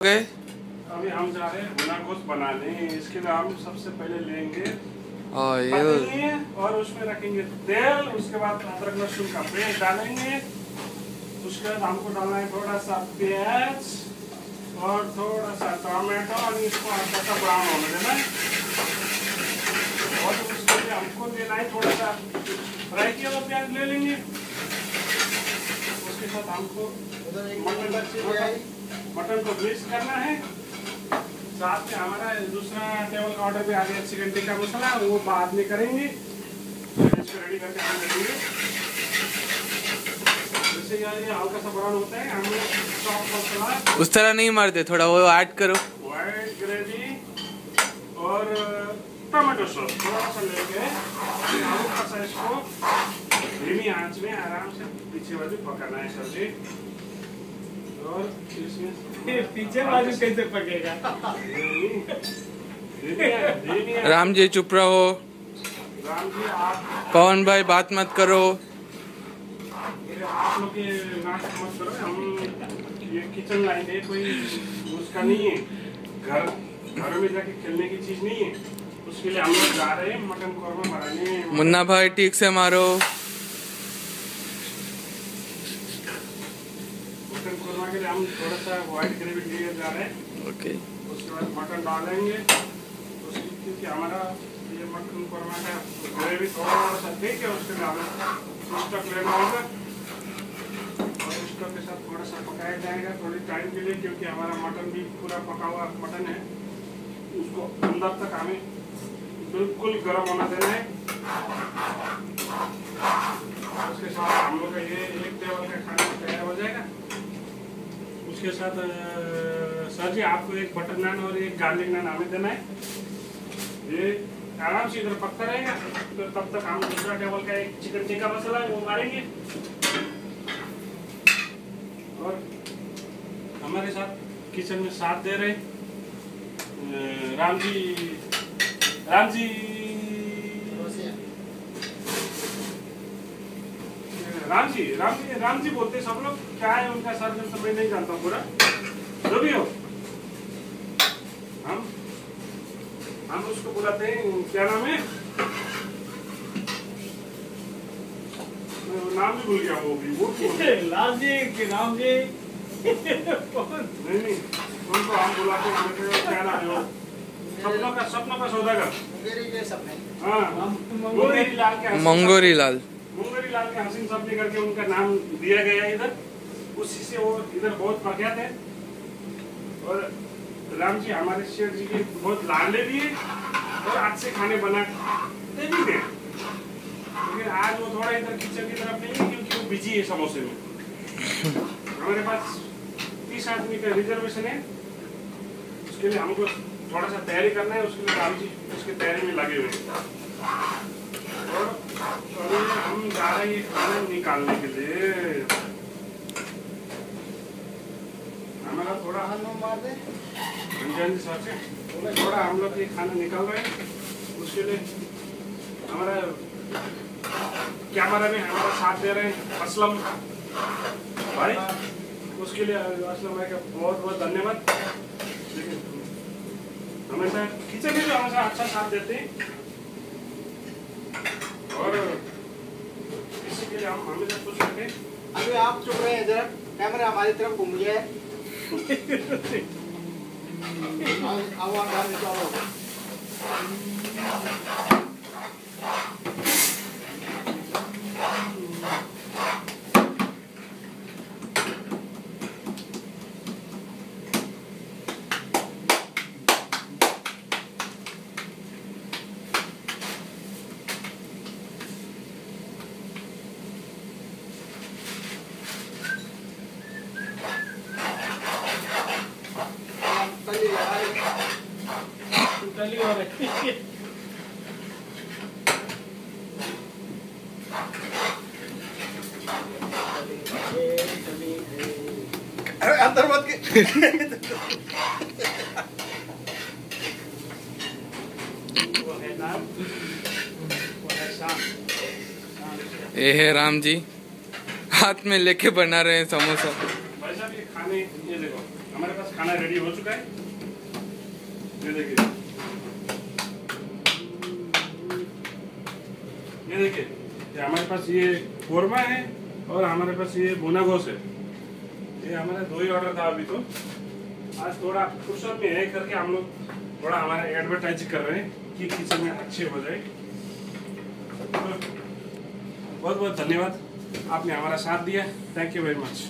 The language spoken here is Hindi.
गए? अभी हम जा रहे हैं भुना गोश्त बनाने। इसके लिए हम सबसे पहले लेंगे और ये और उसमें रखेंगे तेल। उसके बाद अदरक लहसुन का पेस्ट डालेंगे। उसके बाद हमको डालना है थोड़ा सा प्याज और थोड़ा सा टमाटो और इसको हल्का सा ब्राउन होने देना और उसके लिए हमको लेना है थोड़ा सा फ्राई किया हुआ प्याज ले लेंगे। उसके साथ हमको मटन को मिक्स करना है। साथ में हमारा दूसरा टेबल का ऑर्डर भी आ गया चिकन टिक्का मसाला वो बाद में करेंगे। इसको रेडी करके हम रखेंगे। हल्का सा ब्राउन होता है उस तरह नहीं मारते थोड़ा वो ऐड करो। वाइट ग्रेवी और टमाटो सॉस थोड़ा सा लेके हल्का सा इसको धीमी आँच में आराम से पीछे बाजू पकाना है सब्ज़ी। पीछे बाजू कैसे पकेगा? राम जी चुप रहो। पवन भाई बात मत करो। आप लोग मत करो हम ये किचन लाइन है कोई उसका नहीं है घर घरों में जाके खेलने की चीज़ नहीं है उसके लिए हम लोग जा रहे हैं मटन कौरमा बनाने मुन्ना भाई ठीक से मारो मटन कौरमा के लिए हम थोड़ा सा व्हाइट ग्रेवी लिए जा रहे हैं। ओके उसके बाद मटन डालेंगे। उसकी क्योंकि हमारा ये मटन कौरमा का ग्रेवी थोड़ा सा ठीक है उसके हमें स्टक लेना होगा। और स्टक के साथ थोड़ा सा पकाया जाएगा थोड़ी टाइम के लिए क्योंकि हमारा मटन भी पूरा पका हुआ मटन है। उसको अंदर तक हमें बिल्कुल गर्म होना देना है। उसके साथ हम लोग का ये एक टेबल का खाना उसके साथ सर जी, आपको एक बटर नान और एक गार्लिक नान हमें देना है। ये आराम से इधर पकता रहेगा तो तब तक हम दूसरा टेबल का एक चिकन टिक्का मसाला है, वो मारेंगे और हमारे साथ किचन में साथ दे रहे राम जी राम जी राम जी राम जी राम जी बोलते सब लोग क्या है उनका सर तो मैं नहीं जानता पूरा। जो भी हो। हम हम उसको बुलाते हैं क्या नाम है? नाम भी भूल गया वो भी वो लाल जी कि राम जी नहीं नहीं उनको हम बुलाते हैं क्या नाम है वो? सपनों का सपनों का सौदागर। हाँ। मुंगेरी लाल के मंगोरी लाल। मुंगेरी लाल के हसीन साहब सब्ज़ी करके उनका नाम दिया गया है इधर। उसी से वो इधर बहुत प्रख्यात है। और राम जी, हमारे शेठ जी के बहुत लाडले भी है और अच्छे खाने बनाते भी थे लेकिन आज वो थोड़ा इधर किचन की तरफ़ नहीं है, क्योंकि वो बिज़ी है समोसे में। हमारे पास तीस आदमी का रिजर्वेशन है। उसके लिए हमको थोड़ा सा तैयारी करना है, उसके लिए राम जी उसकी तैयारी में लगे हुए हैं। और हम जा रहे हैं निकालने के लिए। हमारा थोड़ा रंजन जी सर से थोड़ा हम लोग ये खाना निकाल रहे हैं। उसके लिए हमारा कैमरा में हमारा साथ दे रहे हैं, असलम। भाई, उसके लिए असलम भाई का बहुत बहुत धन्यवाद। हमेशा किचन में भी हमेशा अच्छा साथ देते हैं। और इसी के लिए हम हमें खुश रहते हैं अभी आप चुप रहे हैं जरा। कैमरा हमारी तरफ़ घूम गया है। आवाज़ आ निकालो। ले। टोटली हो रही अरे अंदर मत के है है ये है राम जी हाथ में लेके बना रहे हैं समोसा। भाई साहब ये खाने ये देखो हमारे पास खाना रेडी हो चुका है। ये देखिए। ये देखिए, ये हमारे पास ये कोरमा है और हमारे पास ये भुना घोष है। ये हमारा दो ही ऑर्डर था अभी तो। आज थोड़ा फुर्सत में है करके हम लोग थोड़ा हमारा एडवर्टाइज कर रहे हैं कि किचन में अच्छे हो जाए। बहुत बहुत धन्यवाद। आपने हमारा साथ दिया। Thank you very much